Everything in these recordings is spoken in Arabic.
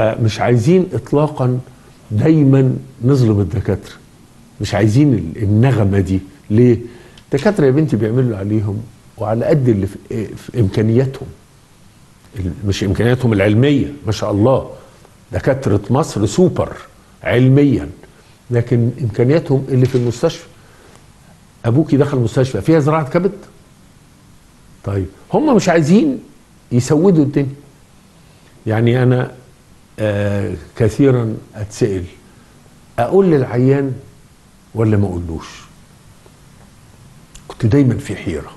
فمش عايزين اطلاقا دايما نظلم الدكاترة. مش عايزين ال- النغمة دي. ليه؟ الدكاتره يا بنتي بيعملوا عليهم وعلى قد اللي في, في إمكانياتهم. مش إمكانياتهم العلمية ما شاء الله. دكاترة مصر سوبر علميا. لكن إمكانياتهم اللي في المستشفى. أبوكي دخل مستشفى فيها زراعة كبد؟ طيب هم مش عايزين يسودوا الدنيا. يعني أنا آه كثيرا أتسأل أقول للعيان ولا ما أقولوش؟ كنت دايما في حيرة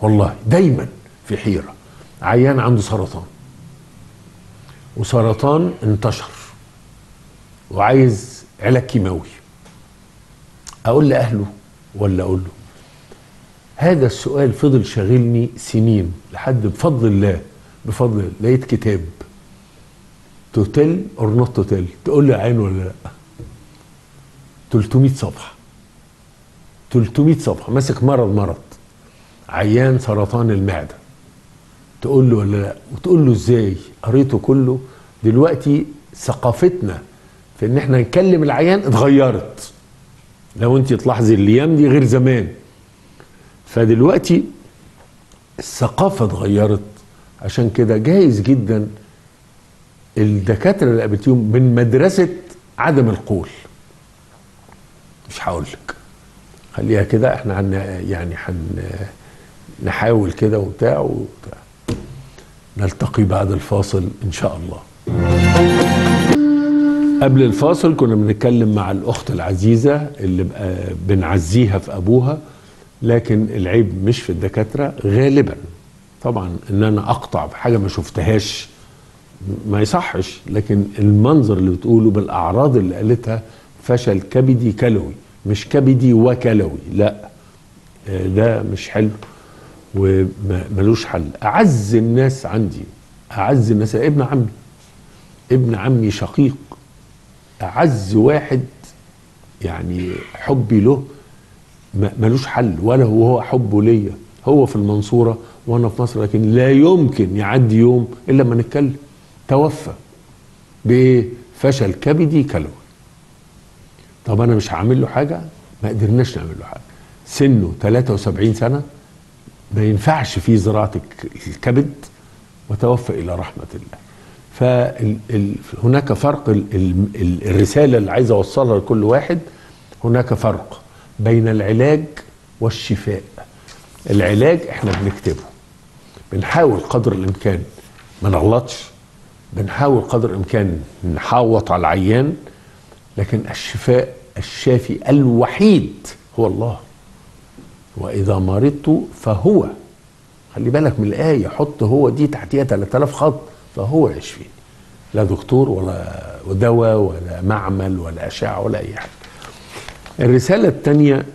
والله دايما في حيرة. عيان عنده سرطان وسرطان انتشر وعايز علاج كيماوي. أقول لأهله ولا أقول له؟ هذا السؤال فضل شاغلني سنين لحد بفضل الله بفضل الله لقيت كتاب to tell or not to tell تقول للعيان ولا لأ. 300 صفحه 300 صفحه ماسك مرض مرض. عيان سرطان المعدة. تقول له ولا لأ؟ وتقول له إزاي؟ قريته كله. دلوقتي ثقافتنا في إن إحنا نكلم العيان اتغيرت. لو انت تلاحظي الأيام دي غير زمان. فدلوقتي الثقافة اتغيرت. عشان كده جايز جدا الدكاترة اللي قابلتيهم من مدرسة عدم القول. مش هقول لك خليها كده إحنا هن يعني هن نحاول كده وبتاع وبتاع. نلتقي بعد الفاصل إن شاء الله. قبل الفاصل كنا بنتكلم مع الأخت العزيزة اللي بنعزيها في أبوها لكن العيب مش في الدكاترة غالبا. طبعا إن أنا أقطع بحاجة ما شفتهاش. ما يصحش. لكن المنظر اللي بتقوله بالأعراض اللي قالتها فشل كبدي كلوي مش كبدي وكلوي لا. آه، ده مش حلو وملوش حل. أعز الناس عندي أعز الناس. ابن عمي ابن عمي شقيق. أعز واحد يعني حبي له ما- ملوش حل ولا هو حبه ليا. هو في المنصورة وأنا في مصر لكن لا يمكن يعدي يوم إلا لما نتكلم. توفى بايه فشل كبدي كلوي طب أنا مش هعمل له حاجة؟ ما قدرناش نعمل له حاجة. سنه 73 سنة ما ينفعش فيه زراعة الك- الكبد وتوفى إلى رحمة الله. فهناك فرق ال- ال- ال- الرسالة اللي عايز أوصلها لكل واحد هناك فرق بين العلاج والشفاء. العلاج إحنا بنكتبه. بنحاول قدر الإمكان ما نغلطش. بنحاول قدر الإمكان نحوط على العيان لكن الشفاء الشافي الوحيد هو الله. وإذا مرضت فهو خلي بالك من الآية حط هو دي تحتيها 3000 خط فهو يشفيني لا دكتور ولا دواء ولا معمل ولا أشعة ولا أي حاجة. الرسالة الثانية